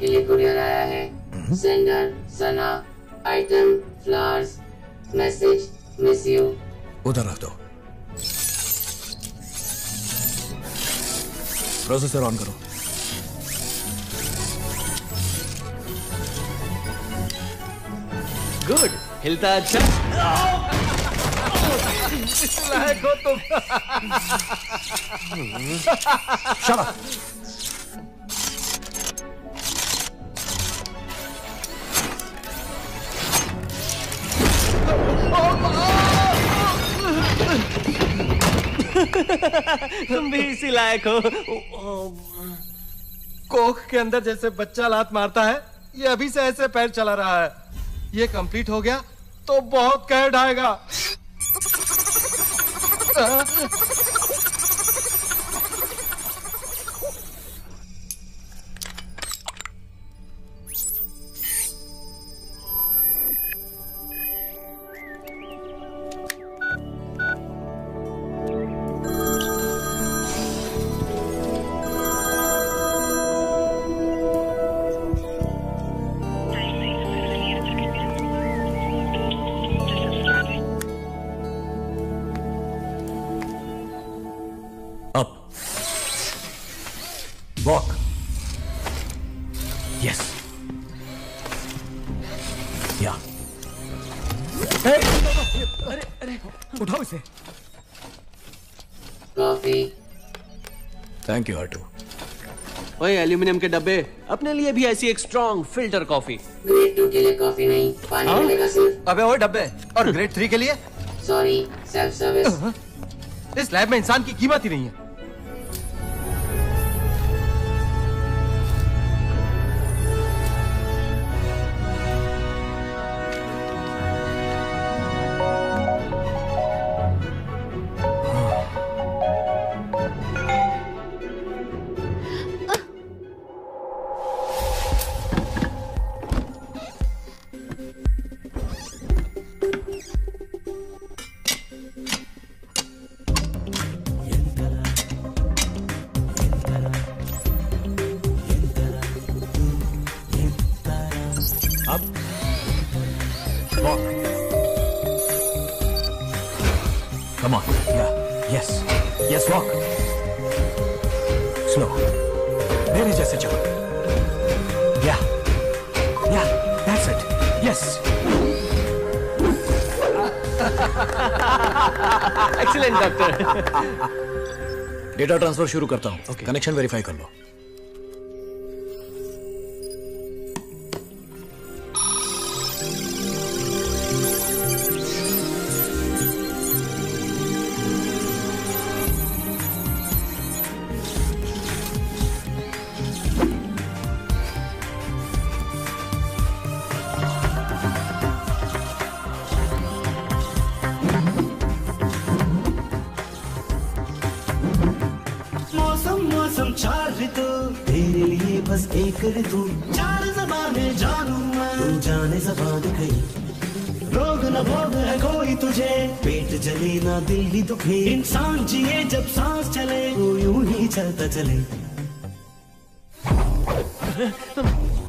Courier आया है। Sender Sana item flowers message miss you उधर रख दो। प्रोसेसर ऑन करो। गुड हिलता अच्छा। लायक हो तुम तुम भी इसी लायक हो कोख के अंदर जैसे बच्चा लात मारता है ये अभी से ऐसे पैर चला रहा है ये कंप्लीट हो गया तो बहुत कह ढाएगा Up. Walk. Yes. Yeah. Hey! अरे अरे उठाओ इसे। कॉफ़ी थैंक यू हटू ओए एल्यूमिनियम के डब्बे। अपने लिए भी ऐसी एक strong filter coffee grade two के लिए कॉफ़ी नहीं पानी मिलेगा सिर्फ़। अबे ओए डब्बे और ग्रेड थ्री के लिए? सॉरी सेल्फ सर्विस इस लैब में इंसान की कीमत ही नहीं है। Up. Walk. Come on. Yeah. Yes. Yes, walk. Slow. मेरे जैसे चलो. Yeah. Yeah. That's it. Yes. Excellent doctor data transfer शुरू करता हूँ कनेक्शन वेरीफाई कर लो चार ऋतु, तेरे लिए बस एक ऋतु। चार जबाने जानू मैं। तू जाने जबान कही। रोग न भोग है कोई तुझे। पेट जले ना दिल ही दुखे। इंसान जिए जब सांस चले वो यूँ ही चलता चले।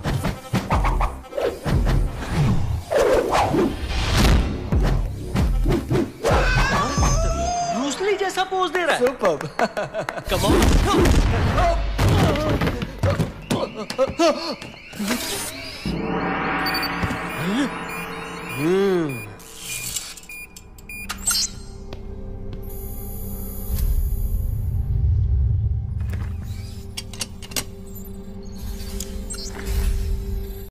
ब्रूसली जैसा पोज दे रहा है सुपर कम ऑन